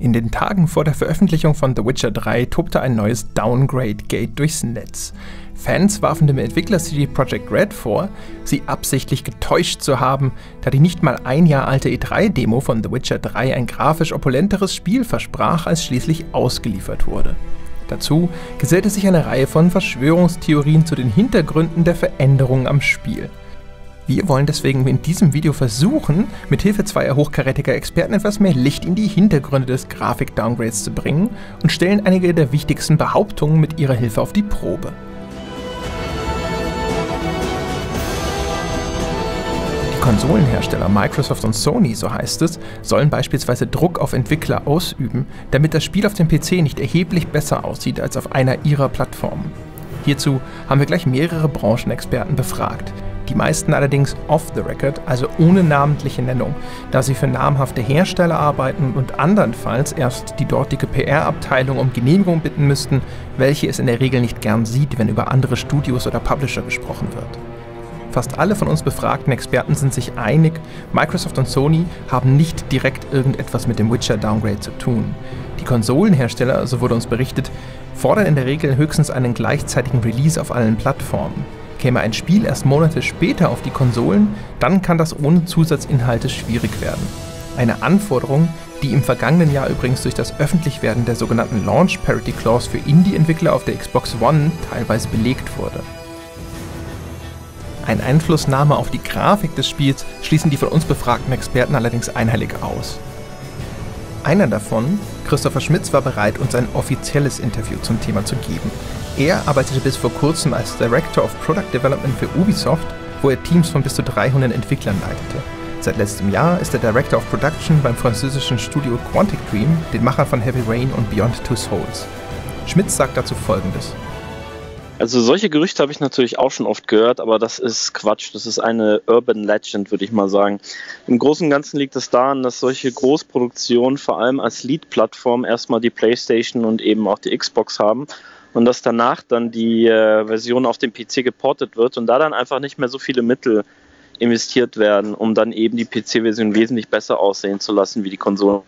In den Tagen vor der Veröffentlichung von The Witcher 3 tobte ein neues Downgrade-Gate durchs Netz. Fans warfen dem Entwickler CD Projekt Red vor, sie absichtlich getäuscht zu haben, da die nicht mal ein Jahr alte E3-Demo von The Witcher 3 ein grafisch opulenteres Spiel versprach, als schließlich ausgeliefert wurde. Dazu gesellte sich eine Reihe von Verschwörungstheorien zu den Hintergründen der Veränderungen am Spiel. Wir wollen deswegen in diesem Video versuchen, mit Hilfe zweier hochkarätiger Experten etwas mehr Licht in die Hintergründe des Grafik-Downgrades zu bringen und stellen einige der wichtigsten Behauptungen mit ihrer Hilfe auf die Probe. Die Konsolenhersteller Microsoft und Sony, so heißt es, sollen beispielsweise Druck auf Entwickler ausüben, damit das Spiel auf dem PC nicht erheblich besser aussieht als auf einer ihrer Plattformen. Hierzu haben wir gleich mehrere Branchenexperten befragt, die meisten allerdings off the record, also ohne namentliche Nennung, da sie für namhafte Hersteller arbeiten und andernfalls erst die dortige PR-Abteilung um Genehmigung bitten müssten, welche es in der Regel nicht gern sieht, wenn über andere Studios oder Publisher gesprochen wird. Fast alle von uns befragten Experten sind sich einig, Microsoft und Sony haben nicht direkt irgendetwas mit dem Witcher Downgrade zu tun. Die Konsolenhersteller, so wurde uns berichtet, fordern in der Regel höchstens einen gleichzeitigen Release auf allen Plattformen. Käme ein Spiel erst Monate später auf die Konsolen, dann kann das ohne Zusatzinhalte schwierig werden. Eine Anforderung, die im vergangenen Jahr übrigens durch das Öffentlichwerden der sogenannten Launch Parity Clause für Indie-Entwickler auf der Xbox One teilweise belegt wurde. Ein Einflussnahme auf die Grafik des Spiels schließen die von uns befragten Experten allerdings einhellig aus. Einer davon, Christopher Schmitz, war bereit, uns ein offizielles Interview zum Thema zu geben. Er arbeitete bis vor kurzem als Director of Product Development für Ubisoft, wo er Teams von bis zu 300 Entwicklern leitete. Seit letztem Jahr ist er Director of Production beim französischen Studio Quantic Dream, den Machern von Heavy Rain und Beyond Two Souls. Schmitz sagt dazu folgendes. Also solche Gerüchte habe ich natürlich auch schon oft gehört, aber das ist Quatsch. Das ist eine Urban Legend, würde ich mal sagen. Im Großen und Ganzen liegt es daran, dass solche Großproduktionen vor allem als Lead-Plattform erstmal die PlayStation und eben auch die Xbox haben und dass danach dann die äh, Version auf dem PC geportet wird und da dann einfach nicht mehr so viele Mittel investiert werden, um dann eben die PC-Version wesentlich besser aussehen zu lassen wie die Konsolen.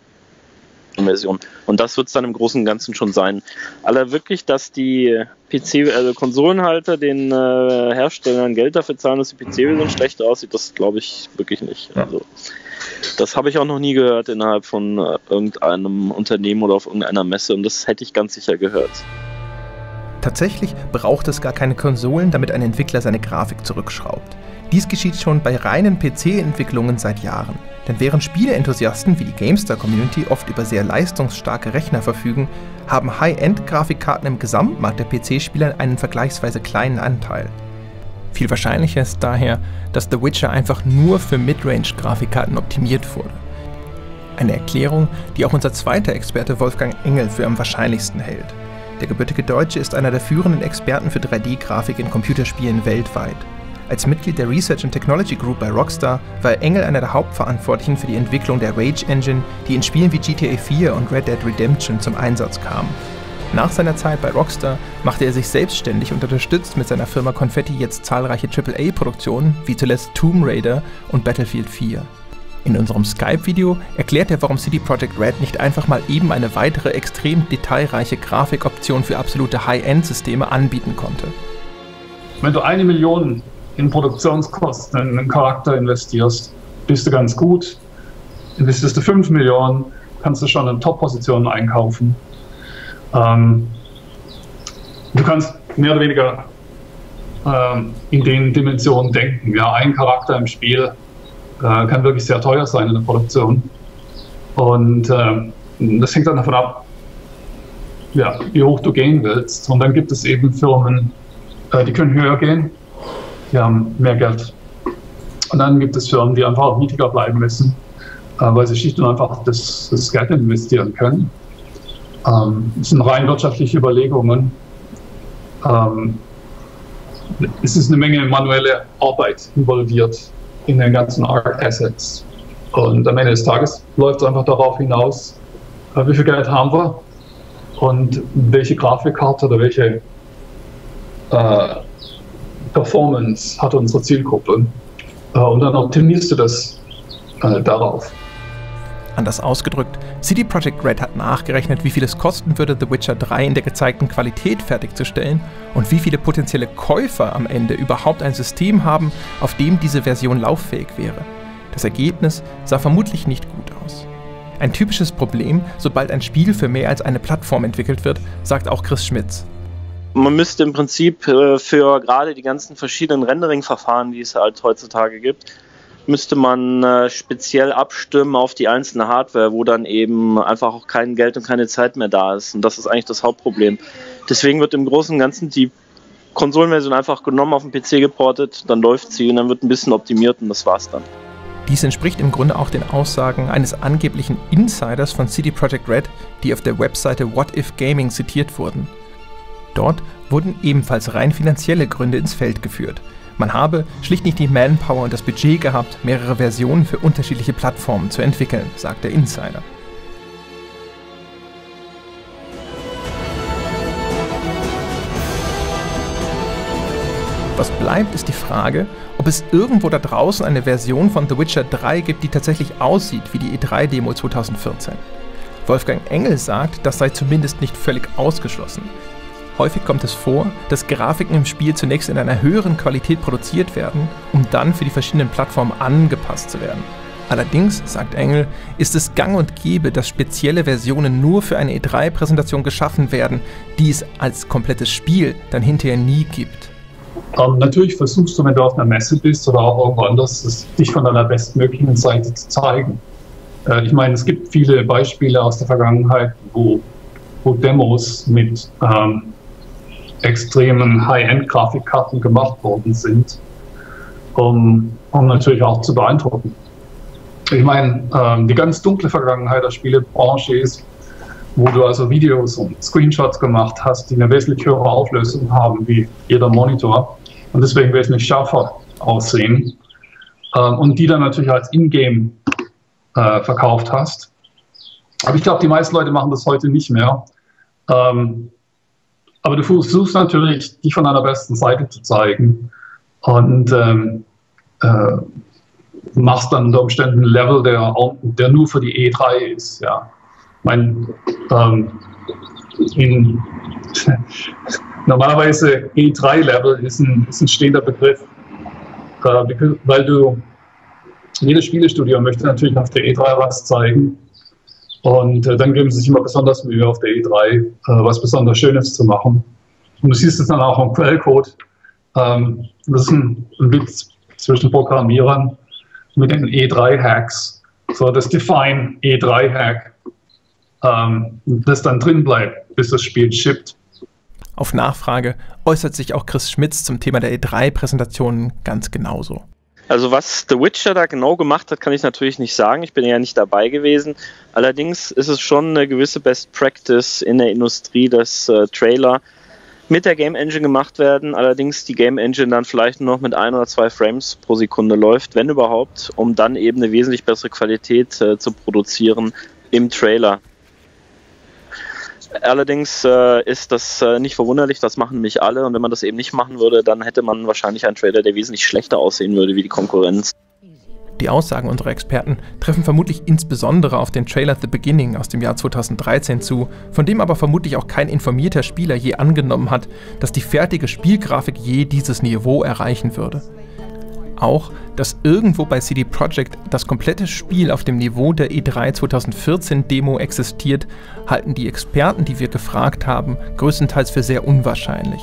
Version. Und das wird es dann im Großen und Ganzen schon sein. Aber wirklich, dass die PC, also Konsolenhalter den äh, Herstellern Geld dafür zahlen, dass die PC-Version schlechter aussieht, das glaube ich wirklich nicht. Also, das habe ich auch noch nie gehört innerhalb von äh, irgendeinem Unternehmen oder auf irgendeiner Messe und das hätte ich ganz sicher gehört. Tatsächlich braucht es gar keine Konsolen, damit ein Entwickler seine Grafik zurückschraubt. Dies geschieht schon bei reinen PC-Entwicklungen seit Jahren. Denn während Spieleenthusiasten wie die GameStar-Community oft über sehr leistungsstarke Rechner verfügen, haben High-End-Grafikkarten im Gesamtmarkt der PC-Spieler einen vergleichsweise kleinen Anteil. Viel wahrscheinlicher ist daher, dass The Witcher einfach nur für Midrange-Grafikkarten optimiert wurde. Eine Erklärung, die auch unser zweiter Experte Wolfgang Engel für am wahrscheinlichsten hält. Der gebürtige Deutsche ist einer der führenden Experten für 3D-Grafik in Computerspielen weltweit. Als Mitglied der Research and Technology Group bei Rockstar war Engel einer der Hauptverantwortlichen für die Entwicklung der Rage Engine, die in Spielen wie GTA 4 und Red Dead Redemption zum Einsatz kam. Nach seiner Zeit bei Rockstar machte er sich selbstständig und unterstützt mit seiner Firma Confetti jetzt zahlreiche AAA-Produktionen, wie zuletzt Tomb Raider und Battlefield 4. In unserem Skype-Video erklärt er, warum CD Projekt Red nicht einfach mal eben eine weitere extrem detailreiche Grafikoption für absolute High-End-Systeme anbieten konnte. Wenn du eine Million in Produktionskosten in einen Charakter investierst, bist du ganz gut. Investierst du 5 Millionen, kannst du schon in Top-Positionen einkaufen. Ähm, du kannst mehr oder weniger ähm, in den Dimensionen denken. Ja, ein Charakter im Spiel kann wirklich sehr teuer sein in der Produktion. Und äh, das hängt dann davon ab, ja, wie hoch du gehen willst. Und dann gibt es eben Firmen, äh, die können höher gehen, die haben mehr Geld. Und dann gibt es Firmen, die einfach niedriger bleiben müssen, äh, weil sie schlicht und einfach das, das Geld investieren können. Ähm, das sind rein wirtschaftliche Überlegungen. Ähm, es ist eine Menge manuelle Arbeit involviert in den ganzen Art Assets. Und am Ende des Tages läuft es einfach darauf hinaus, äh, wie viel Geld haben wir und welche Grafikkarte oder welche äh, Performance hat unsere Zielgruppe. Äh, und dann optimierst du das äh, darauf. Anders ausgedrückt, CD Projekt Red hat nachgerechnet, wie viel es kosten würde, The Witcher 3 in der gezeigten Qualität fertigzustellen und wie viele potenzielle Käufer am Ende überhaupt ein System haben, auf dem diese Version lauffähig wäre. Das Ergebnis sah vermutlich nicht gut aus. Ein typisches Problem, sobald ein Spiel für mehr als eine Plattform entwickelt wird, sagt auch Chris Schmitz. Man müsste im Prinzip äh, für gerade die ganzen verschiedenen Rendering-Verfahren, die es halt heutzutage gibt, müsste man äh, speziell abstimmen auf die einzelne Hardware, wo dann eben einfach auch kein Geld und keine Zeit mehr da ist. Und das ist eigentlich das Hauptproblem. Deswegen wird im Großen und Ganzen die Konsolenversion einfach genommen, auf den PC geportet, dann läuft sie und dann wird ein bisschen optimiert und das war's dann. Dies entspricht im Grunde auch den Aussagen eines angeblichen Insiders von CD Projekt Red, die auf der Webseite What If Gaming zitiert wurden. Dort wurden ebenfalls rein finanzielle Gründe ins Feld geführt. Man habe schlicht nicht die Manpower und das Budget gehabt, mehrere Versionen für unterschiedliche Plattformen zu entwickeln, sagt der Insider. Was bleibt, ist die Frage, ob es irgendwo da draußen eine Version von The Witcher 3 gibt, die tatsächlich aussieht wie die E3-Demo 2014. Wolfgang Engel sagt, das sei zumindest nicht völlig ausgeschlossen. Häufig kommt es vor, dass Grafiken im Spiel zunächst in einer höheren Qualität produziert werden, um dann für die verschiedenen Plattformen angepasst zu werden. Allerdings, sagt Engel, ist es gang und gäbe, dass spezielle Versionen nur für eine E3-Präsentation geschaffen werden, die es als komplettes Spiel dann hinterher nie gibt. Ähm, natürlich versuchst du, wenn du auf einer Messe bist oder auch irgendwo anders, dich von deiner bestmöglichen Seite zu zeigen. Äh, ich meine, es gibt viele Beispiele aus der Vergangenheit, wo, wo Demos mit ähm, extremen High-End-Grafikkarten gemacht worden sind, um, um natürlich auch zu beeindrucken. Ich meine, ähm, die ganz dunkle Vergangenheit der Spielebranche ist, wo du also Videos und Screenshots gemacht hast, die eine wesentlich höhere Auflösung haben wie jeder Monitor und deswegen wesentlich schärfer aussehen ähm, und die dann natürlich als Ingame äh, verkauft hast. Aber ich glaube, die meisten Leute machen das heute nicht mehr. Ähm, aber du versuchst natürlich, dich von deiner besten Seite zu zeigen und ähm, äh, machst dann unter Umständen ein Level, der, der nur für die E3 ist. Ja. Mein, ähm, in, normalerweise E3-Level ist ein, ist ein stehender Begriff, äh, weil du jedes Spielestudio möchte natürlich auf der E3 was zeigen und äh, dann geben sie sich immer besonders Mühe auf der E3, äh, was besonders Schönes zu machen. Und du siehst es dann auch im Quellcode. Ähm, das ist ein, ein, Witz zwischen Programmierern mit den E3-Hacks. So das Define E3-Hack, ähm, das dann drin bleibt, bis das Spiel shippt. Auf Nachfrage äußert sich auch Chris Schmitz zum Thema der E3-Präsentationen ganz genauso. Also was The Witcher da genau gemacht hat, kann ich natürlich nicht sagen. Ich bin ja nicht dabei gewesen. Allerdings ist es schon eine gewisse Best Practice in der Industrie, dass äh, Trailer mit der Game Engine gemacht werden. Allerdings die Game Engine dann vielleicht nur noch mit ein oder zwei Frames pro Sekunde läuft, wenn überhaupt, um dann eben eine wesentlich bessere Qualität äh, zu produzieren im Trailer. Allerdings äh, ist das äh, nicht verwunderlich, das machen nämlich alle und wenn man das eben nicht machen würde, dann hätte man wahrscheinlich einen Trailer, der wesentlich schlechter aussehen würde wie die Konkurrenz. Die Aussagen unserer Experten treffen vermutlich insbesondere auf den Trailer The Beginning aus dem Jahr 2013 zu, von dem aber vermutlich auch kein informierter Spieler je angenommen hat, dass die fertige Spielgrafik je dieses Niveau erreichen würde auch, dass irgendwo bei CD Projekt das komplette Spiel auf dem Niveau der E3 2014 Demo existiert, halten die Experten, die wir gefragt haben, größtenteils für sehr unwahrscheinlich.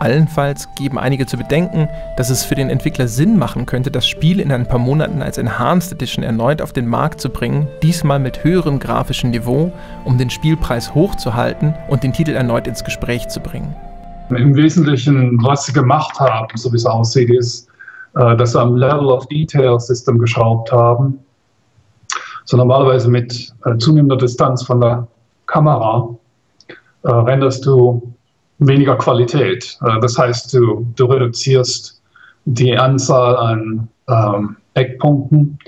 Allenfalls geben einige zu bedenken, dass es für den Entwickler Sinn machen könnte, das Spiel in ein paar Monaten als Enhanced Edition erneut auf den Markt zu bringen, diesmal mit höherem grafischem Niveau, um den Spielpreis hochzuhalten und den Titel erneut ins Gespräch zu bringen. Im Wesentlichen, was sie gemacht haben, so wie es aussieht, ist, dass sie am Level of Detail System geschraubt haben. So normalerweise mit äh, zunehmender Distanz von der Kamera äh, renderst du weniger Qualität. Äh, das heißt, du, du, reduzierst die Anzahl an ähm, Eckpunkten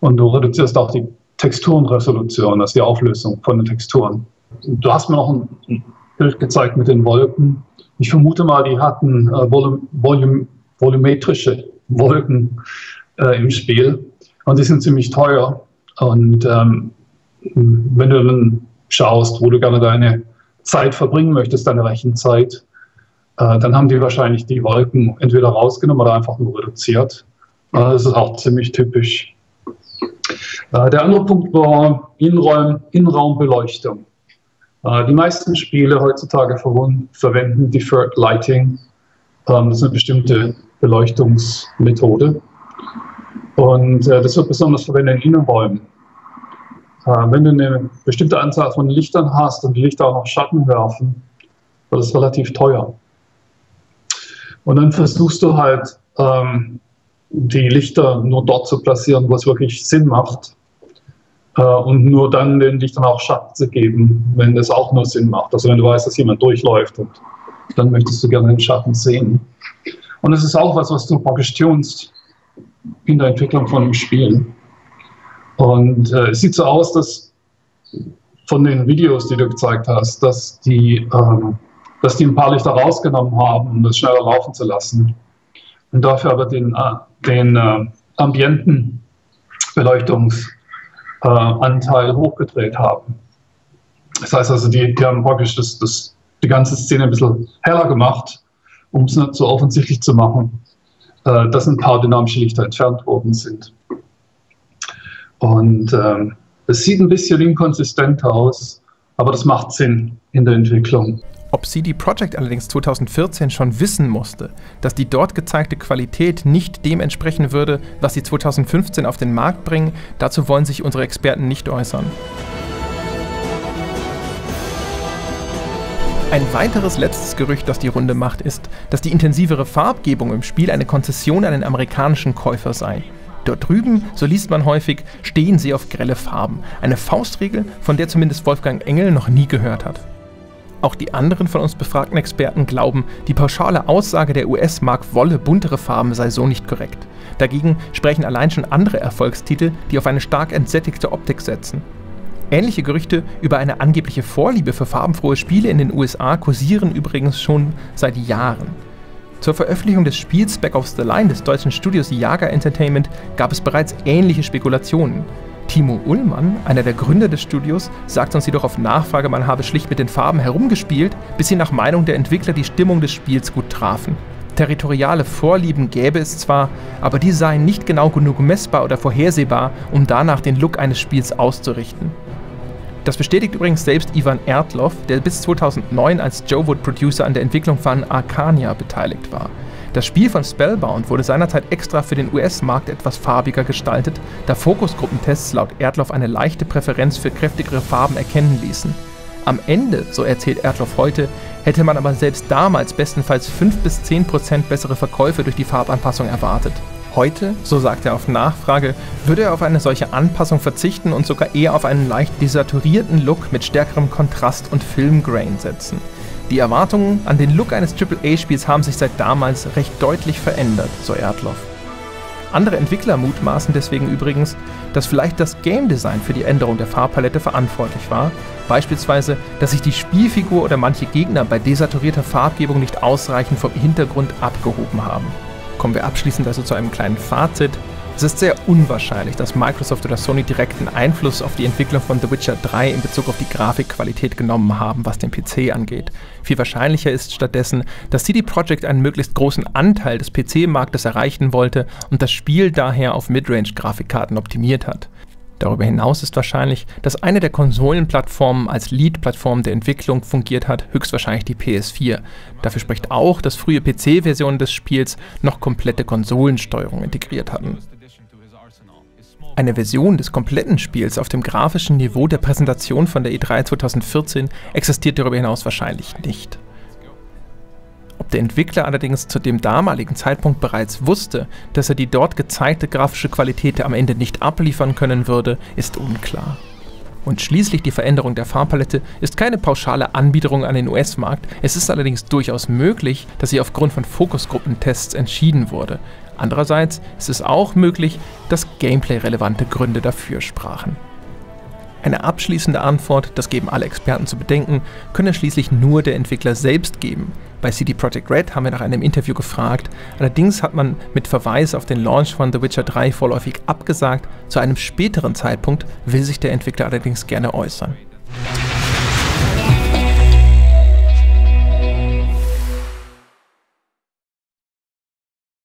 und du reduzierst auch die Texturenresolution, also die Auflösung von den Texturen. Du hast mir noch ein Bild gezeigt mit den Wolken. Ich vermute mal, die hatten äh, volum, volum, volumetrische Wolken äh, im Spiel. Und die sind ziemlich teuer. Und ähm, wenn du dann schaust, wo du gerne deine Zeit verbringen möchtest, deine Rechenzeit, äh, dann haben die wahrscheinlich die Wolken entweder rausgenommen oder einfach nur reduziert. Äh, das ist auch ziemlich typisch. Äh, der andere Punkt war Innenraum, Innenraumbeleuchtung. Äh, die meisten Spiele heutzutage verwenden Deferred Lighting. Ähm, das ist eine bestimmte Beleuchtungsmethode. Und äh, das wird besonders verwendet in Innenräumen. Wenn du eine bestimmte Anzahl von Lichtern hast und die Lichter auch noch Schatten werfen, wird es relativ teuer. Und dann versuchst du halt, ähm, die Lichter nur dort zu platzieren, wo es wirklich Sinn macht. Äh, und nur dann den Lichtern auch Schatten zu geben, wenn es auch nur Sinn macht. Also wenn du weißt, dass jemand durchläuft und dann möchtest du gerne den Schatten sehen. Und es ist auch was, was du praktisch tunst in der Entwicklung von einem Spiel. Und äh, es sieht so aus, dass von den Videos, die du gezeigt hast, dass die, ähm, dass die ein paar Lichter rausgenommen haben, um das schneller laufen zu lassen. Und dafür aber den, äh, den äh, Ambientenbeleuchtungs- äh, Anteil hochgedreht haben. Das heißt also, die, die haben praktisch das, das, die ganze Szene ein bisschen heller gemacht, um es nicht so offensichtlich zu machen, äh, dass ein paar dynamische Lichter entfernt worden sind. Und ähm, es sieht ein bisschen inkonsistent aus, aber das macht Sinn in der Entwicklung. Ob CD Projekt allerdings 2014 schon wissen musste, dass die dort gezeigte Qualität nicht dem entsprechen würde, was sie 2015 auf den Markt bringen, dazu wollen sich unsere Experten nicht äußern. Ein weiteres letztes Gerücht, das die Runde macht, ist, dass die intensivere Farbgebung im Spiel eine Konzession an den amerikanischen Käufer sei. Dort drüben, so liest man häufig, stehen sie auf grelle Farben. Eine Faustregel, von der zumindest Wolfgang Engel noch nie gehört hat. Auch die anderen von uns befragten Experten glauben, die pauschale Aussage der US-Mark wolle buntere Farben sei so nicht korrekt. Dagegen sprechen allein schon andere Erfolgstitel, die auf eine stark entsättigte Optik setzen. Ähnliche Gerüchte über eine angebliche Vorliebe für farbenfrohe Spiele in den USA kursieren übrigens schon seit Jahren. Zur Veröffentlichung des Spiels Back of the Line des deutschen Studios Jager Entertainment gab es bereits ähnliche Spekulationen. Timo Ullmann, einer der Gründer des Studios, sagt uns jedoch auf Nachfrage, man habe schlicht mit den Farben herumgespielt, bis sie nach Meinung der Entwickler die Stimmung des Spiels gut trafen. Territoriale Vorlieben gäbe es zwar, aber die seien nicht genau genug messbar oder vorhersehbar, um danach den Look eines Spiels auszurichten. Das bestätigt übrigens selbst Ivan Erdloff, der bis 2009 als Joe Wood Producer an der Entwicklung von Arcania beteiligt war. Das Spiel von Spellbound wurde seinerzeit extra für den US-Markt etwas farbiger gestaltet, da Fokusgruppentests laut Erdloff eine leichte Präferenz für kräftigere Farben erkennen ließen. Am Ende, so erzählt Erdloff heute, hätte man aber selbst damals bestenfalls 5 bis 10 Prozent bessere Verkäufe durch die Farbanpassung erwartet. Heute, so sagt er auf Nachfrage, würde er auf eine solche Anpassung verzichten und sogar eher auf einen leicht desaturierten Look mit stärkerem Kontrast und Filmgrain setzen. Die Erwartungen an den Look eines AAA-Spiels haben sich seit damals recht deutlich verändert, so Erdloff. Andere Entwickler mutmaßen deswegen übrigens, dass vielleicht das Game Design für die Änderung der Farbpalette verantwortlich war, beispielsweise, dass sich die Spielfigur oder manche Gegner bei desaturierter Farbgebung nicht ausreichend vom Hintergrund abgehoben haben. Kommen wir abschließend also zu einem kleinen Fazit. Es ist sehr unwahrscheinlich, dass Microsoft oder Sony direkten Einfluss auf die Entwicklung von The Witcher 3 in Bezug auf die Grafikqualität genommen haben, was den PC angeht. Viel wahrscheinlicher ist stattdessen, dass CD Projekt einen möglichst großen Anteil des PC-Marktes erreichen wollte und das Spiel daher auf Midrange-Grafikkarten optimiert hat. Darüber hinaus ist wahrscheinlich, dass eine der Konsolenplattformen als Lead-Plattform der Entwicklung fungiert hat, höchstwahrscheinlich die PS4. Dafür spricht auch, dass frühe PC-Versionen des Spiels noch komplette Konsolensteuerung integriert hatten. Eine Version des kompletten Spiels auf dem grafischen Niveau der Präsentation von der E3 2014 existiert darüber hinaus wahrscheinlich nicht. Der Entwickler allerdings zu dem damaligen Zeitpunkt bereits wusste, dass er die dort gezeigte grafische Qualität am Ende nicht abliefern können würde, ist unklar. Und schließlich die Veränderung der Farbpalette ist keine pauschale Anbiederung an den US-Markt, es ist allerdings durchaus möglich, dass sie aufgrund von Fokusgruppentests entschieden wurde, Andererseits ist es auch möglich, dass Gameplay-relevante Gründe dafür sprachen. Eine abschließende Antwort, das geben alle Experten zu bedenken, könne schließlich nur der Entwickler selbst geben. Bei CD Projekt Red haben wir nach einem Interview gefragt, allerdings hat man mit Verweis auf den Launch von The Witcher 3 vorläufig abgesagt, zu einem späteren Zeitpunkt will sich der Entwickler allerdings gerne äußern.